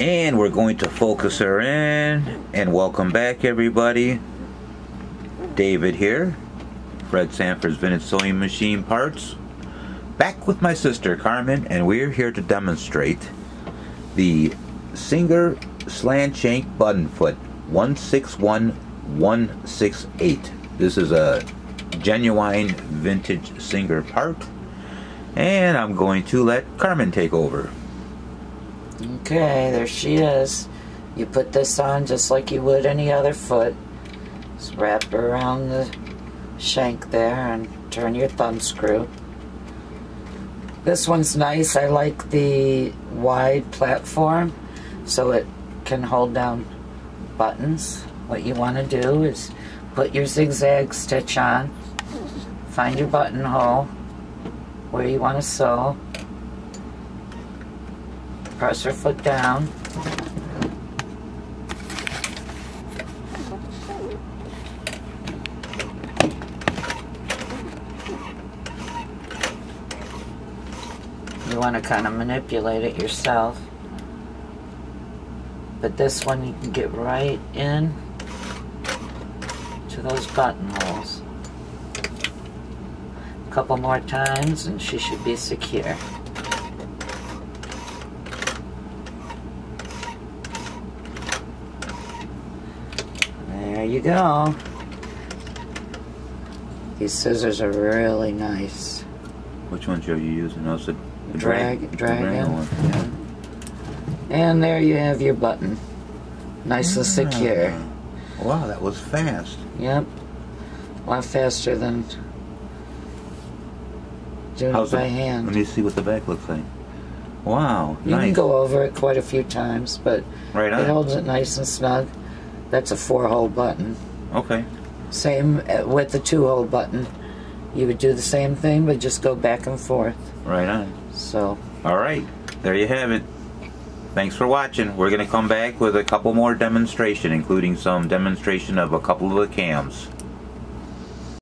And we're going to focus her in. And welcome back, everybody. David here. Fred Sanford's Vintage Sewing Machine Parts. Back with my sister Carmen, and we're here to demonstrate the Singer Slant Shank Button Foot 161168. This is a genuine vintage Singer part. And I'm going to let Carmen take over. Okay, there she is. You put this on just like you would any other foot. Just wrap around the shank there and turn your thumb screw. This one's nice. I like the wide platform so it can hold down buttons. What you want to do is put your zigzag stitch on, find your buttonhole where you want to sew, press her foot down, you want to kind of manipulate it yourself. But this one you can get right in to those buttonholes. A couple more times and she should be secure. There you go. These scissors are really nice. Which ones are you using? Oh, the, the Drag, drag, one. Yeah. And there you have your button. Nice and secure. Ah. Wow, that was fast. Yep. A lot faster than doing How's it by the, hand. Let me see what the back looks like. Wow, You nice. can go over it quite a few times, but right it holds it nice and snug. That's a four-hole button. Okay. Same uh, with the two-hole button. You would do the same thing, but just go back and forth. Right on. So, All right, there you have it. Thanks for watching. We're going to come back with a couple more demonstration, including some demonstration of a couple of the cams.